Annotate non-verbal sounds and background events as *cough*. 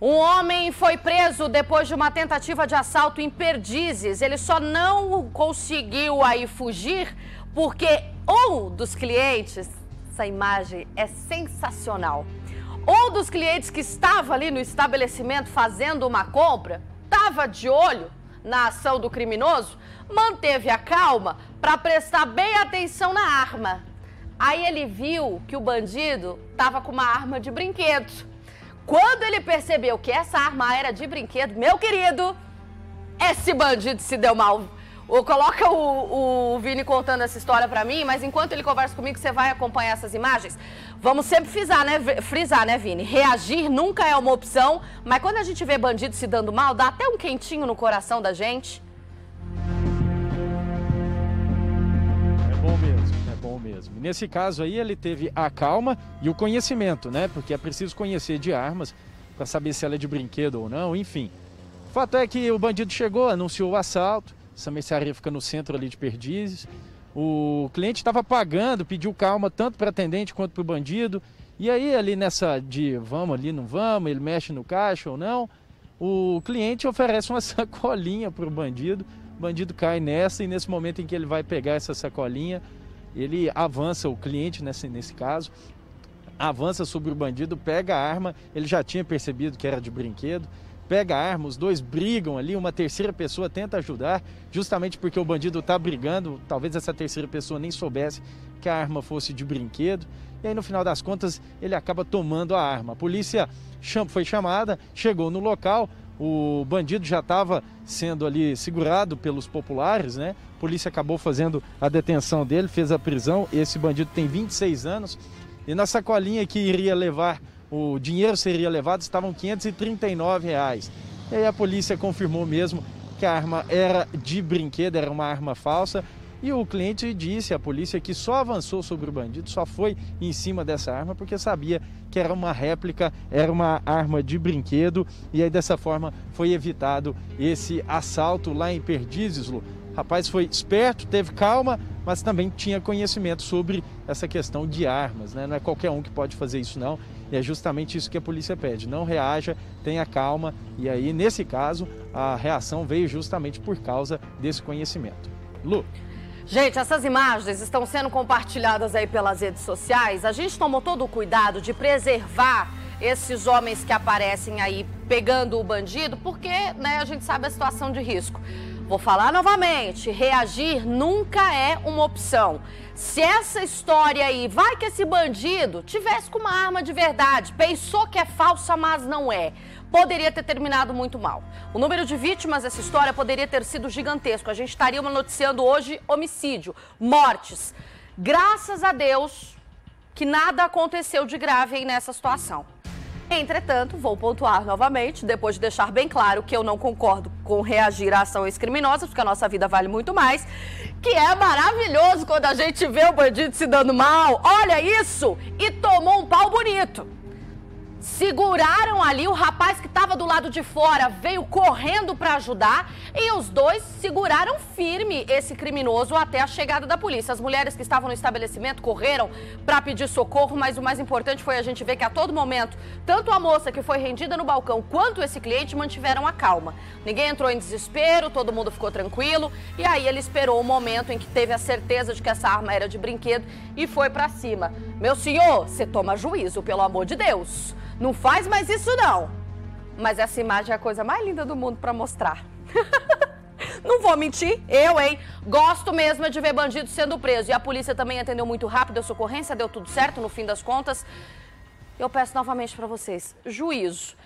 Um homem foi preso depois de uma tentativa de assalto em Perdizes. Ele só não conseguiu aí fugir porque um dos clientes, essa imagem é sensacional. Um dos clientes que estava ali no estabelecimento fazendo uma compra, estava de olho na ação do criminoso, manteve a calma para prestar bem atenção na arma. Aí ele viu que o bandido estava com uma arma de brinquedo. Quando ele percebeu que essa arma era de brinquedo, meu querido, esse bandido se deu mal. Ou coloca o, o Vini contando essa história para mim, mas enquanto ele conversa comigo, você vai acompanhar essas imagens. Vamos sempre frisar, né, frisar, né, Vini? Reagir nunca é uma opção, mas quando a gente vê bandido se dando mal, dá até um quentinho no coração da gente. É bom mesmo bom mesmo. Nesse caso aí, ele teve a calma e o conhecimento, né? Porque é preciso conhecer de armas para saber se ela é de brinquedo ou não, enfim. O fato é que o bandido chegou, anunciou o assalto, essa mercearia fica no centro ali de Perdizes. O cliente estava pagando, pediu calma tanto para atendente quanto para o bandido. E aí, ali nessa de vamos ali, não vamos, ele mexe no caixa ou não, o cliente oferece uma *laughs* sacolinha para o bandido. O bandido cai nessa e nesse momento em que ele vai pegar essa sacolinha, ele avança, o cliente nesse, nesse caso, avança sobre o bandido, pega a arma, ele já tinha percebido que era de brinquedo, pega a arma, os dois brigam ali, uma terceira pessoa tenta ajudar, justamente porque o bandido está brigando, talvez essa terceira pessoa nem soubesse que a arma fosse de brinquedo, e aí no final das contas ele acaba tomando a arma. A polícia foi chamada, chegou no local, o bandido já estava sendo ali segurado pelos populares, né? A polícia acabou fazendo a detenção dele, fez a prisão. Esse bandido tem 26 anos e na sacolinha que iria levar o dinheiro seria levado estavam 539 reais. E aí a polícia confirmou mesmo que a arma era de brinquedo, era uma arma falsa. E o cliente disse à polícia que só avançou sobre o bandido, só foi em cima dessa arma porque sabia que era uma réplica, era uma arma de brinquedo e aí dessa forma foi evitado esse assalto lá em Perdizes. Rapaz foi esperto, teve calma, mas também tinha conhecimento sobre essa questão de armas, né? Não é qualquer um que pode fazer isso não. E é justamente isso que a polícia pede. Não reaja, tenha calma. E aí, nesse caso, a reação veio justamente por causa desse conhecimento. Lu. Gente, essas imagens estão sendo compartilhadas aí pelas redes sociais. A gente tomou todo o cuidado de preservar esses homens que aparecem aí pegando o bandido, porque né, a gente sabe a situação de risco. Vou falar novamente: reagir nunca é uma opção. Se essa história aí, vai que esse bandido tivesse com uma arma de verdade, pensou que é falsa, mas não é poderia ter terminado muito mal. O número de vítimas dessa história poderia ter sido gigantesco. A gente estaria noticiando hoje homicídio, mortes. Graças a Deus que nada aconteceu de grave aí nessa situação. Entretanto, vou pontuar novamente, depois de deixar bem claro que eu não concordo com reagir a ações criminosas, porque a nossa vida vale muito mais, que é maravilhoso quando a gente vê o bandido se dando mal. Olha isso! E tomou um pau bonito seguraram ali o rapaz que estava do lado de fora, veio correndo para ajudar e os dois seguraram firme esse criminoso até a chegada da polícia. As mulheres que estavam no estabelecimento correram para pedir socorro, mas o mais importante foi a gente ver que a todo momento, tanto a moça que foi rendida no balcão quanto esse cliente mantiveram a calma. Ninguém entrou em desespero, todo mundo ficou tranquilo e aí ele esperou o momento em que teve a certeza de que essa arma era de brinquedo e foi para cima. Meu senhor, você toma juízo, pelo amor de Deus. Não faz mais isso não. Mas essa imagem é a coisa mais linda do mundo para mostrar. *laughs* Não vou mentir, eu, hein? Gosto mesmo de ver bandido sendo preso. E a polícia também atendeu muito rápido a socorrência, deu tudo certo no fim das contas. Eu peço novamente para vocês, juízo.